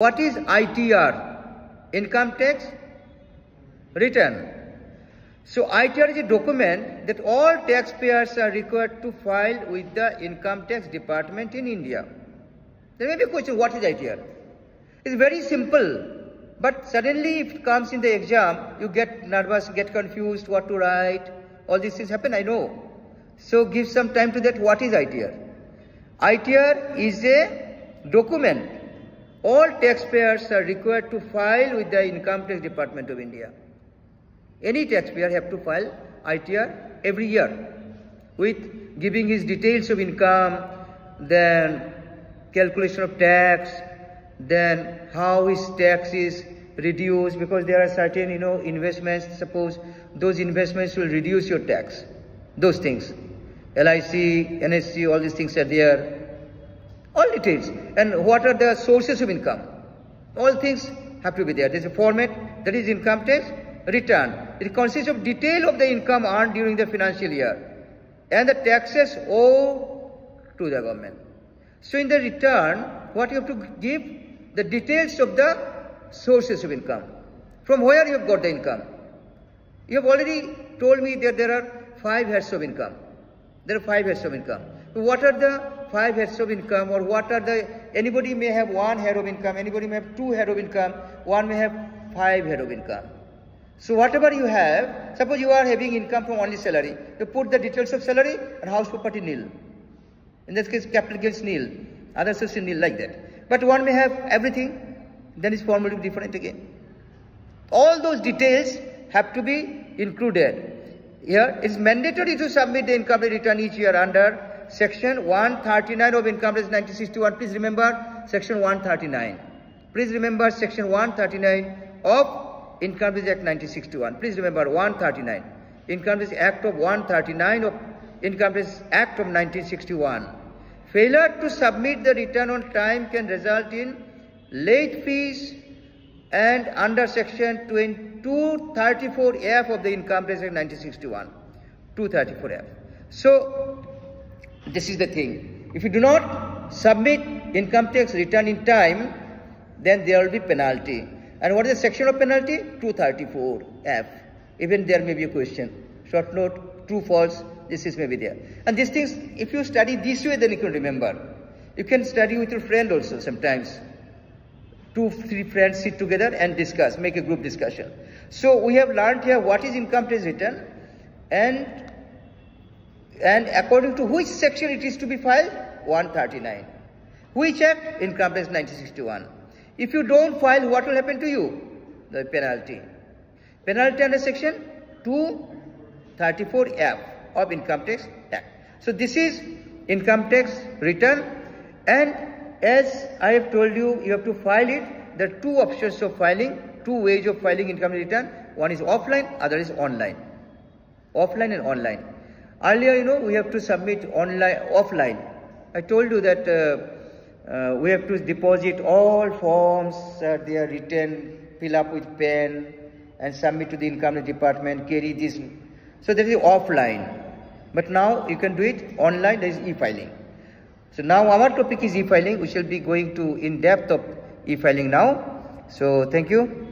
What is ITR? Income tax return. So ITR is a document that all taxpayers are required to file with the income tax department in India. There may be a question, what is ITR? It's very simple. But suddenly if it comes in the exam, you get nervous, get confused, what to write. All these things happen, I know. So give some time to that. What is ITR? ITR is a document. All taxpayers are required to file with the Income Tax Department of India. Any taxpayer have to file ITR every year with giving his details of income, then calculation of tax, then how his tax is reduced because there are certain you know investments suppose those investments will reduce your tax. Those things. LIC, NSC all these things are there all details and what are the sources of income all things have to be there there is a format that is income tax return it consists of detail of the income earned during the financial year and the taxes owed to the government so in the return what you have to give the details of the sources of income. From where you have got the income? You have already told me that there are five heads of income. There are five heads of income. So what are the five heads of income or what are the, anybody may have one head of income, anybody may have two head of income, one may have five head of income. So whatever you have, suppose you are having income from only salary, you put the details of salary and house property nil. In this case, capital gains nil, other sources nil like that. But one may have everything, then its be different again. All those details have to be included. Here, it's mandatory to submit the income return each year under section 139 of income tax 1961. Please remember section 139. Please remember section 139 of Income Tax Act 1961. Please remember 139. Income Tax Act of 139 of Income Tax Act of 1961. Failure to submit the return on time can result in late fees and under section 234F of the Income Tax Act 1961. 234F. So, this is the thing. If you do not submit income tax return in time, then there will be penalty. And what is the section of penalty? 234F. Even there may be a question. Short note, true, false, this is maybe there. And these things, if you study this way, then you can remember. You can study with your friend also sometimes two, three friends sit together and discuss, make a group discussion. So we have learned here what is income tax return and and according to which section it is to be filed? 139. Which act? Income tax 1961. If you don't file, what will happen to you? The penalty. Penalty under section 234F of Income Tax Act. So this is income tax return and as I have told you, you have to file it. There are two options of filing, two ways of filing income return. One is offline, other is online. Offline and online. Earlier, you know, we have to submit online, offline. I told you that uh, uh, we have to deposit all forms, that they are written, fill up with pen and submit to the income department, carry this. So that is offline. But now you can do it online, there is e-filing. So now our topic is e-filing. We shall be going to in depth of e-filing now. So thank you.